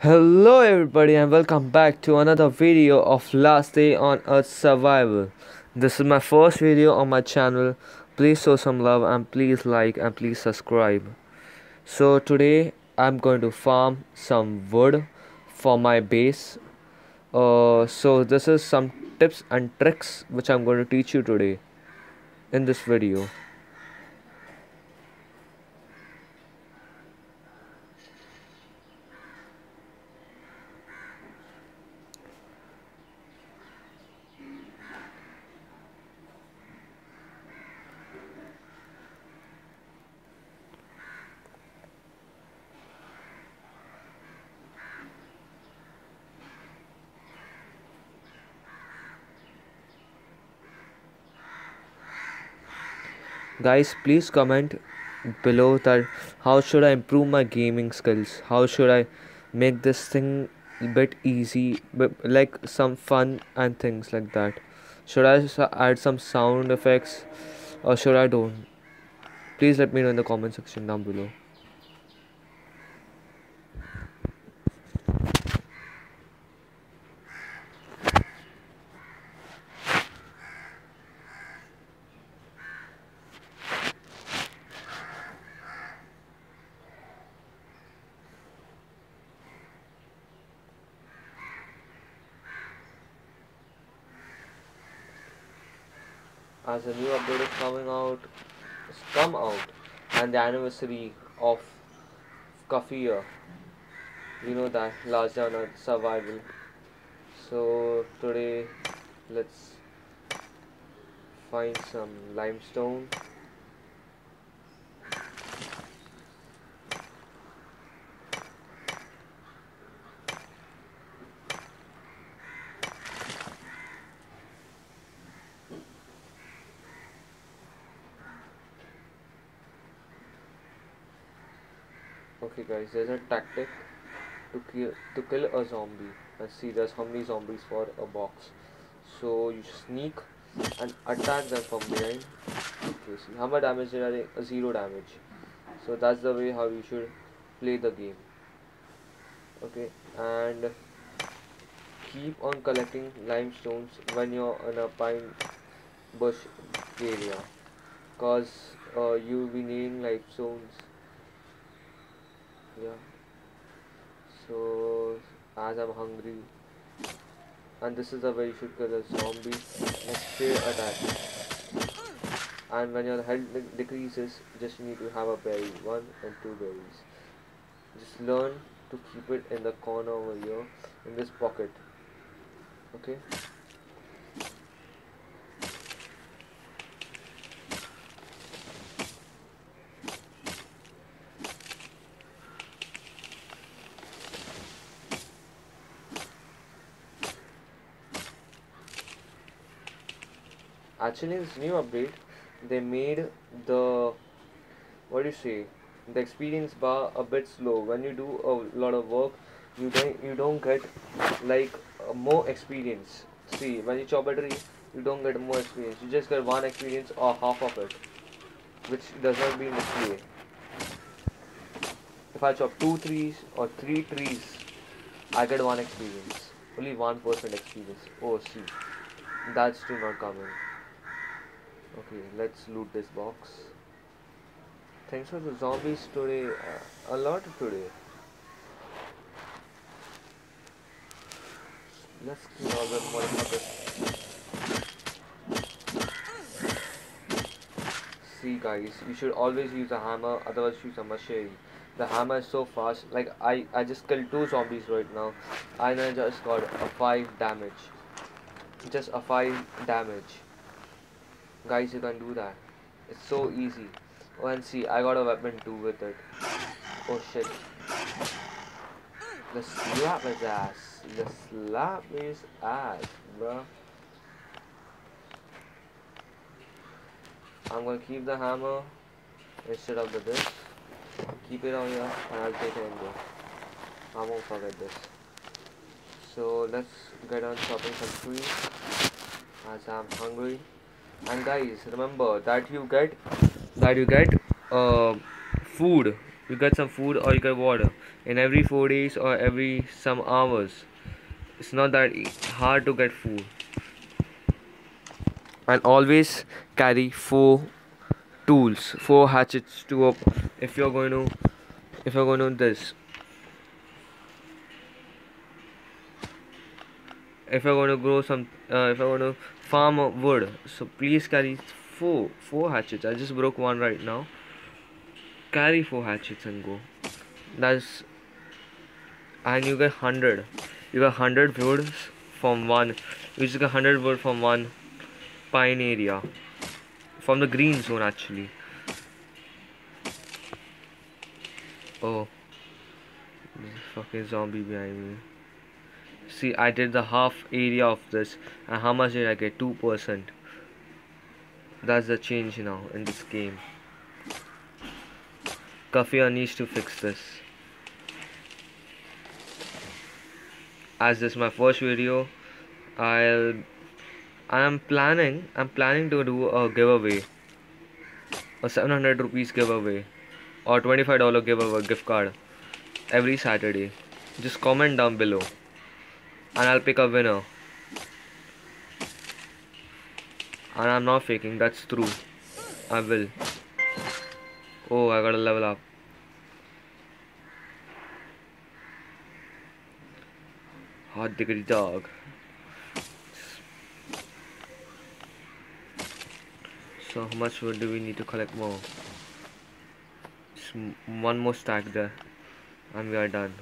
Hello everybody and welcome back to another video of Last Day on Earth Survival. This is my first video on my channel. Please show some love and please like and please subscribe. So today I'm going to farm some wood for my base. Uh, so this is some tips and tricks which I'm going to teach you today in this video. Guys please comment below that how should i improve my gaming skills? How should i make this thing a bit easy but like some fun and things like that? Should i add some sound effects or should i don't? Please let me know in the comment section down below as a new update is coming out it's come out. And the anniversary of Kefir you know that last on survival. So today let's find some limestone okay guys there's a tactic to kill to kill a zombie. And see there's how many zombies for a box. So you sneak and attack them from behind. Okay see how much damage I take? zero damage. So that's the way how you should play the game. Okay and keep on collecting limestones when you're in a pine bush area. Cause uh, you'll be needing limestones yeah so as I'm hungry and this is the way you should kill a zombie next attack and when your health decreases just need to have a berry one and two berries just learn to keep it in the corner over here in this pocket okay actually this new update they made the what do you say the experience bar a bit slow. When you do a lot of work you don't you don't get like uh, more experience. See when you chop a tree you don't get more experience. You just get one experience or half of it which does not be in if I chop two trees or three trees I get one experience. Only one percent experience. Oh see that's do not come in Okay, let's loot this box. Thanks for the zombies today. Uh, a lot today. Let's kill all the motherfuckers. See guys, you should always use a hammer, otherwise use a machete. The hammer is so fast. Like I, I just killed two zombies right now. And I just got a five damage. Just a five damage guys you can do that. It's so easy. Oh and see I got a weapon too with it. Oh shit. Let's slap his ass. Let's slap his ass bro. I'm gonna keep the hammer instead of the disc keep it on here and I'll take it in there I won't forget this. So let's get on chopping some trees as I'm hungry and guys remember that you get that you get uh, food. You get some food or you get water. In every four days or every some hours. It's not that hard to get food. And always carry four tools four hatchets to up if you're going to if you're going to this. If you're going to grow some uh, if you're going to farm wood. So please carry four four hatchets. I just broke one right now. Carry four hatchets and go. That's and you get 100 you get 100 wood from one you get 100 wood from one pine area. From the green zone actually. Oh. There's a fucking zombie behind me see I did the half area of this and how much did I get? 2% that's the change now in this game. Kefir needs to fix this. As this is my first video I'll I'm planning I'm planning to do a giveaway. A 700 rupees giveaway. Or 25 dollar giveaway gift card. Every Saturday. Just comment down below and I'll pick a winner and I'm not faking that's true. I will. Oh I gotta level up. Hot diggity dog. So how much wood do we need to collect more? Just one more stack there and we are done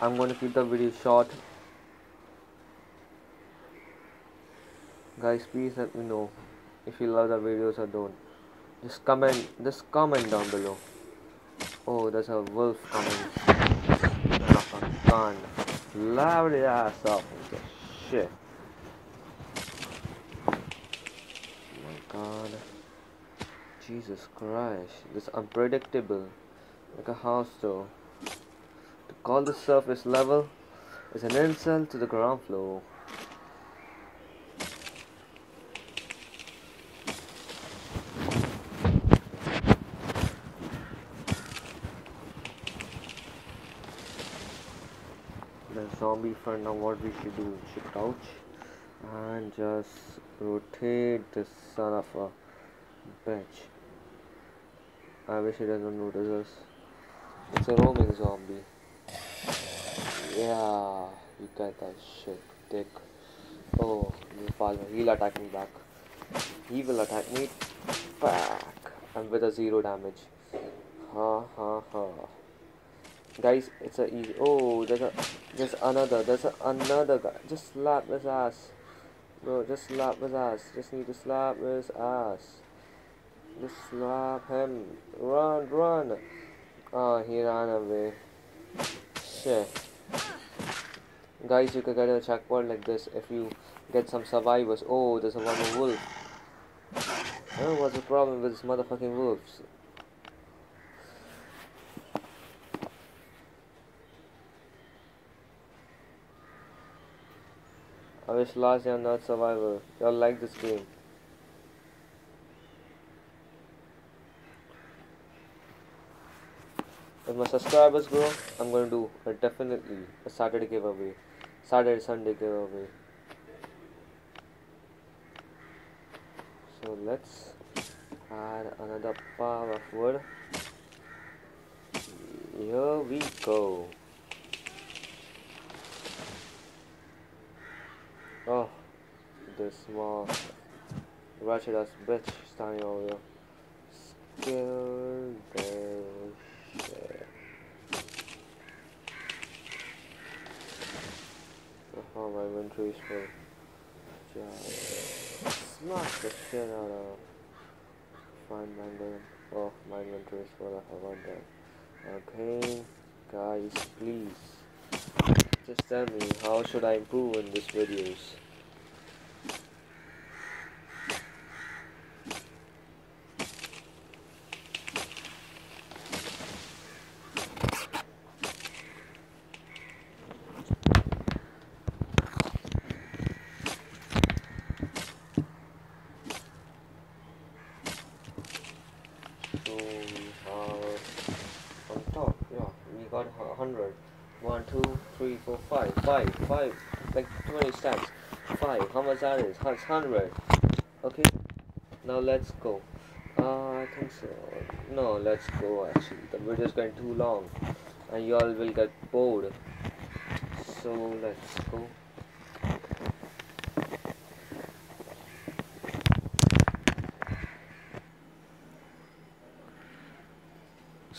I'm going to keep the video short. Guys please let me know if you love the videos or don't. Just comment just comment down below. Oh there's a wolf coming. Gun. Loud ass up. The shit. Oh my god. Jesus christ. This unpredictable. Like a house though call the surface level is an insult to the ground floor. The zombie front now what we should do should crouch and just rotate this son of a bitch. I wish he doesn't notice us. It's a roaming zombie yeah you get that shit dick. Oh follow he'll attack me back. He will attack me back and with a zero damage. Ha ha ha. Guys it's a easy oh there's a there's another there's a, another guy just slap his ass. Bro just slap his ass just need to slap his ass. Just slap him. Run run. Oh he ran away. Shit guys you can get a checkpoint like this if you get some survivors oh there's a one wolf oh what's the problem with this motherfucking wolves I wish last year not survivor. Y'all like this game. If my subscribers grow, I'm gonna do a definitely a Saturday giveaway. Saturday Sunday giveaway. So let's add another pile of wood. Here we go. Oh, this small ratchet ass bitch standing over here. Scared the shit. Oh, is. Just smash the shit out of. Find my gun. Oh, my inventory is full. Want that. Okay, guys, please. Just tell me how should I improve in these videos. to on top. Yeah, we got 100. 1, 2, 3, 4, 5, 5, 5, like 20 stacks. 5, how much that is? That's 100. Okay, now let's go. Uh, I think so. No, let's go actually. The video is going too long and you all will get bored. So let's go.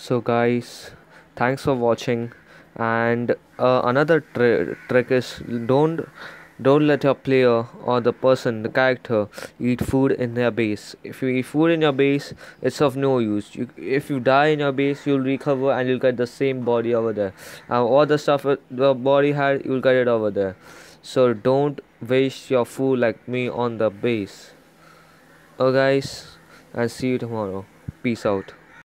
So guys thanks for watching. And uh, another tri- trick is don't don't let your player or the person the character eat food in their base. If you eat food in your base it's of no use. You, if you die in your base you'll recover and you'll get the same body over there. And all the stuff the body had you'll get it over there. So don't waste your food like me on the base. Oh guys and see you tomorrow. Peace out